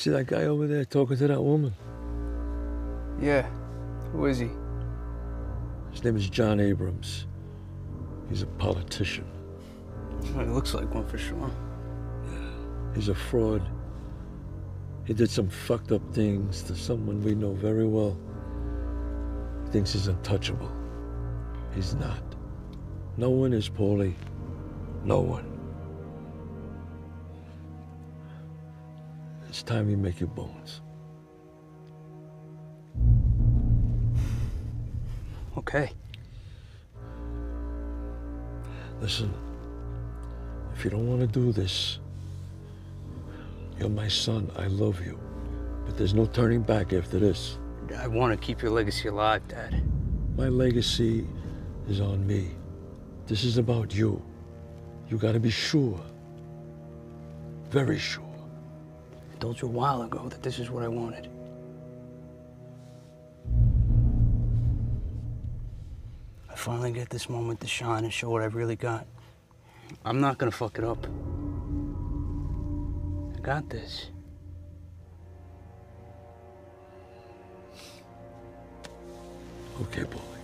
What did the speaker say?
See that guy over there talking to that woman? Yeah. Who is he? His name is John Abrams. He's a politician. Well, he looks like one for sure. Yeah. He's a fraud. He did some fucked up things to someone we know very well. He thinks he's untouchable. He's not. No one is, Paulie. No one. It's time you make your bones. Okay. Listen, if you don't want to do this, you're my son. I love you. But there's no turning back after this. I want to keep your legacy alive, Dad. My legacy is on me. This is about you. You gotta be sure. Very sure. I told you a while ago that this is what I wanted. I finally get this moment to shine and show what I've really got. I'm not gonna fuck it up. I got this. Okay, boy.